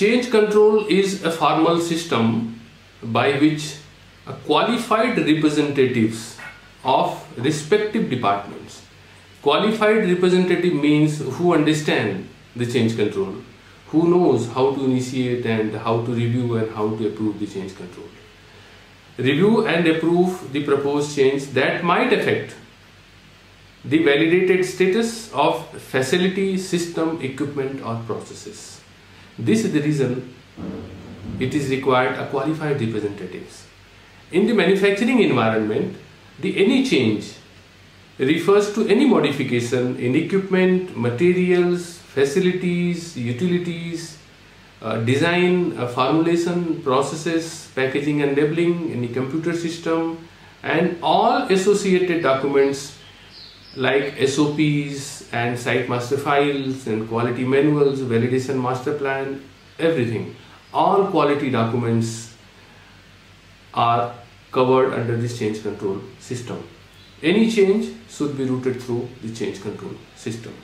Change control is a formal system by which qualified representatives of respective departments. Qualified representative means who understand the change control, who knows how to initiate and how to review and how to approve the change control. Review and approve the proposed change that might affect the validated status of facility, system, equipment or processes. This is the reason it is required a qualified representatives. In the manufacturing environment, the any change refers to any modification in equipment, materials, facilities, utilities, uh, design, uh, formulation, processes, packaging and labeling, any computer system, and all associated documents like SOPs and site master files and quality manuals, validation master plan, everything. All quality documents are covered under this change control system. Any change should be routed through the change control system.